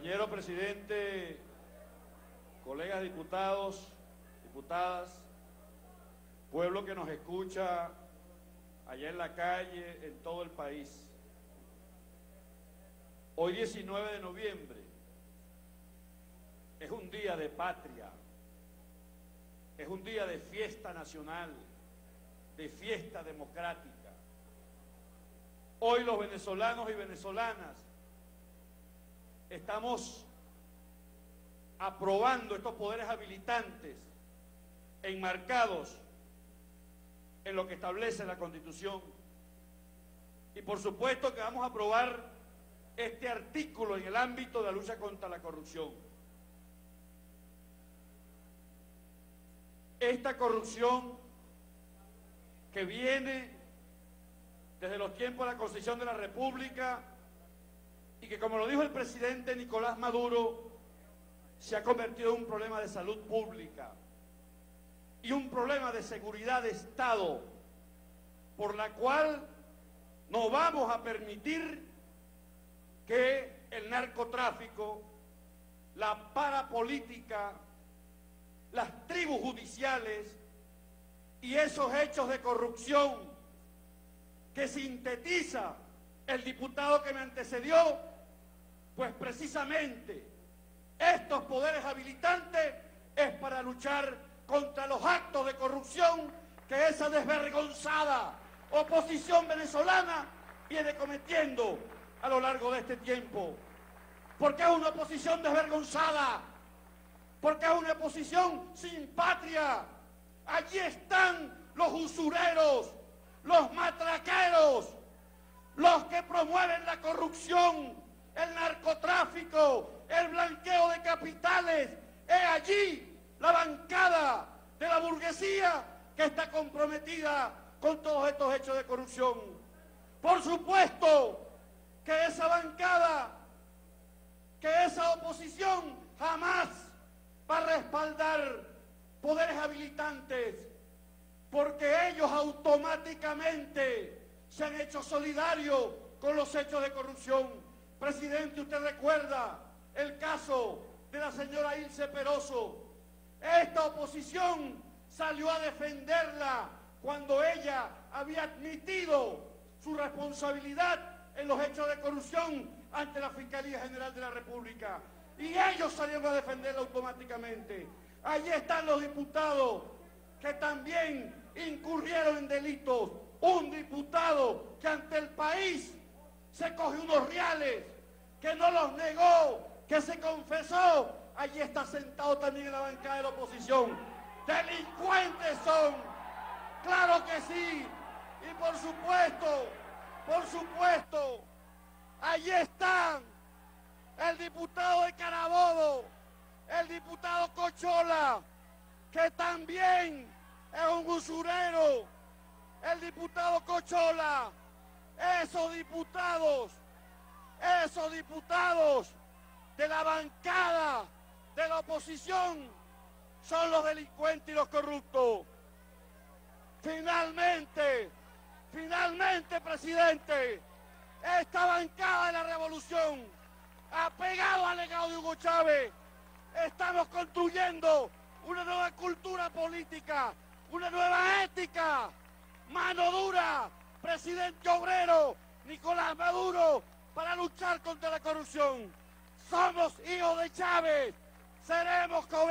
Compañero presidente, colegas diputados, diputadas, pueblo que nos escucha allá en la calle, en todo el país. Hoy 19 de noviembre es un día de patria, es un día de fiesta nacional, de fiesta democrática. Hoy los venezolanos y venezolanas estamos aprobando estos poderes habilitantes enmarcados en lo que establece la Constitución. Y por supuesto que vamos a aprobar este artículo en el ámbito de la lucha contra la corrupción. Esta corrupción que viene desde los tiempos de la Constitución de la República y que, como lo dijo el presidente Nicolás Maduro, se ha convertido en un problema de salud pública y un problema de seguridad de Estado, por la cual no vamos a permitir que el narcotráfico, la parapolítica, las tribus judiciales y esos hechos de corrupción que sintetiza el diputado que me antecedió, pues precisamente estos poderes habilitantes es para luchar contra los actos de corrupción que esa desvergonzada oposición venezolana viene cometiendo a lo largo de este tiempo. Porque es una oposición desvergonzada, porque es una oposición sin patria. Allí están los usureros, los matraqueros, los que promueven la corrupción, el narcotráfico, el blanqueo de capitales. Es allí la bancada de la burguesía que está comprometida con todos estos hechos de corrupción. Por supuesto que esa bancada, que esa oposición jamás va a respaldar poderes habilitantes, porque ellos automáticamente se han hecho solidarios con los hechos de corrupción. Presidente, usted recuerda el caso de la señora Ilse Peroso. Esta oposición salió a defenderla cuando ella había admitido su responsabilidad en los hechos de corrupción ante la Fiscalía General de la República. Y ellos salieron a defenderla automáticamente. Allí están los diputados que también incurrieron en delitos. Un diputado que ante el país se coge unos reales, que no los negó, que se confesó. Allí está sentado también en la bancada de la oposición. Delincuentes son, claro que sí. Y por supuesto, por supuesto, allí están el diputado de Carabobo, el diputado Cochola, que también es un usurero, el diputado Cochola, esos diputados, esos diputados de la bancada de la oposición son los delincuentes y los corruptos. Finalmente, finalmente, presidente, esta bancada de la revolución ha pegado al legado de Hugo Chávez. Estamos construyendo una nueva cultura política, una nueva ética, mano dura, presidente obrero, Nicolás Maduro, para luchar contra la corrupción. Somos hijos de Chávez, seremos como